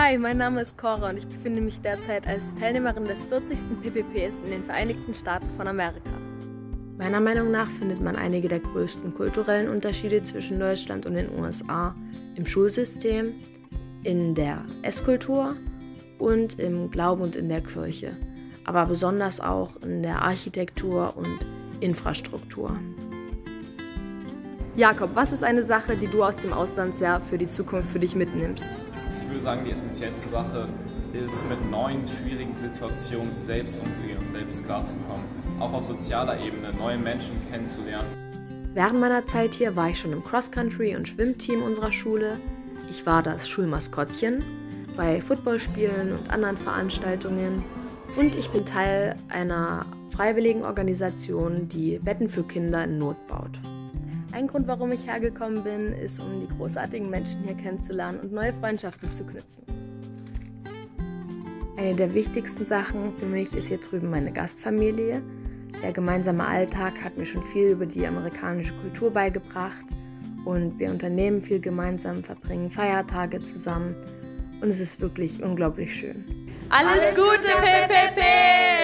Hi, mein Name ist Cora und ich befinde mich derzeit als Teilnehmerin des 40. PPPs in den Vereinigten Staaten von Amerika. Meiner Meinung nach findet man einige der größten kulturellen Unterschiede zwischen Deutschland und den USA im Schulsystem, in der Esskultur und im Glauben und in der Kirche, aber besonders auch in der Architektur und Infrastruktur. Jakob, was ist eine Sache, die du aus dem Auslandsjahr für die Zukunft für dich mitnimmst? Ich würde sagen, die essentiellste Sache ist, mit neuen schwierigen Situationen selbst umzugehen und selbst klarzukommen. Auch auf sozialer Ebene neue Menschen kennenzulernen. Während meiner Zeit hier war ich schon im Cross-Country- und Schwimmteam unserer Schule. Ich war das Schulmaskottchen bei Footballspielen und anderen Veranstaltungen und ich bin Teil einer freiwilligen Organisation, die Betten für Kinder in Not baut. Ein Grund, warum ich hergekommen bin, ist, um die großartigen Menschen hier kennenzulernen und neue Freundschaften zu knüpfen. Eine der wichtigsten Sachen für mich ist hier drüben meine Gastfamilie. Der gemeinsame Alltag hat mir schon viel über die amerikanische Kultur beigebracht und wir unternehmen viel gemeinsam, verbringen Feiertage zusammen und es ist wirklich unglaublich schön. Alles Gute, PPP!